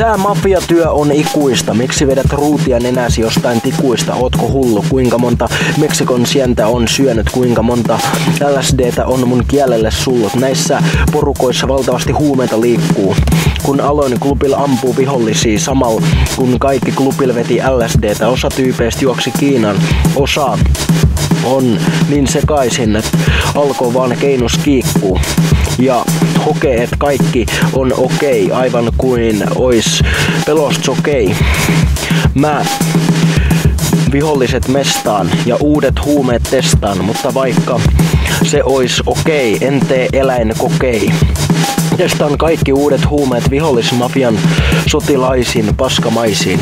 Tää mafiatyö on ikuista. Miksi vedät ruutia nenäsi jostain tikuista? Ootko hullu? Kuinka monta Meksikon sientä on syönyt? Kuinka monta LSDtä on mun kielelle sullut? Näissä porukoissa valtavasti huumeita liikkuu. Kun aloin klubilla ampuu vihollisia samalla kun kaikki klubilla veti LSDtä. Osa tyypeistä juoksi Kiinan. Osa on niin sekaisin, että alkoi vaan keinus kiikkuu. Ja hokee, että kaikki on okei, okay, aivan kuin ois pelost okei. Okay. Mä viholliset mestaan ja uudet huumeet testaan, mutta vaikka se ois okei, okay, en tee kokei. Testaan kaikki uudet huumeet vihollismafian sotilaisiin paskamaisiin.